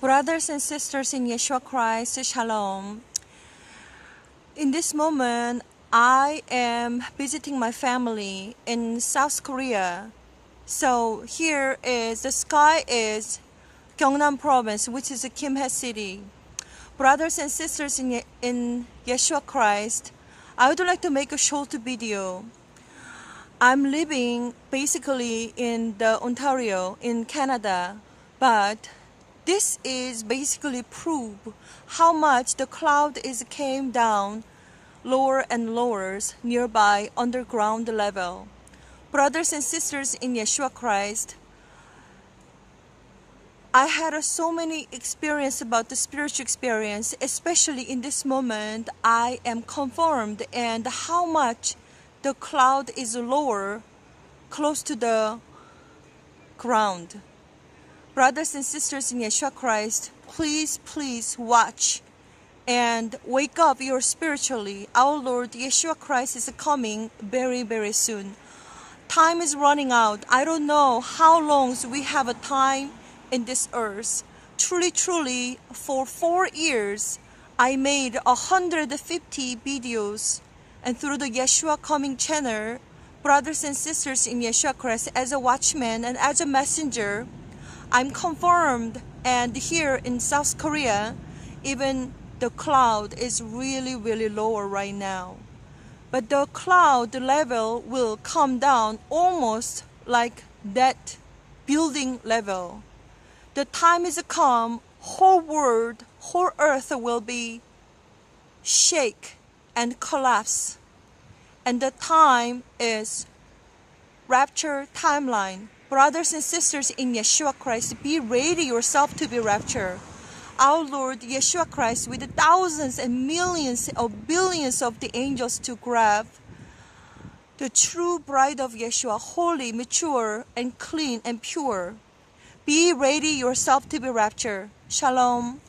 Brothers and sisters in Yeshua Christ, Shalom. In this moment, I am visiting my family in South Korea. So here is the sky is Gyeongnam province, which is Kimhae city. Brothers and sisters in, in Yeshua Christ, I would like to make a short video. I'm living basically in the Ontario in Canada, but this is basically proof how much the cloud is came down lower and lower nearby underground level. Brothers and sisters in Yeshua Christ, I had so many experience about the spiritual experience, especially in this moment, I am confirmed and how much the cloud is lower, close to the ground. Brothers and sisters in Yeshua Christ, please, please watch and wake up your spiritually. Our Lord Yeshua Christ is coming very, very soon. Time is running out. I don't know how long we have a time in this earth. Truly, truly, for four years, I made 150 videos and through the Yeshua Coming channel, brothers and sisters in Yeshua Christ, as a watchman and as a messenger, I'm confirmed. And here in South Korea, even the cloud is really, really lower right now. But the cloud level will come down almost like that building level. The time is come, whole world, whole earth will be shake and collapse. And the time is rapture timeline. Brothers and sisters in Yeshua Christ, be ready yourself to be raptured. Our Lord Yeshua Christ, with thousands and millions or billions of the angels to grab the true bride of Yeshua, holy, mature, and clean and pure. Be ready yourself to be raptured. Shalom.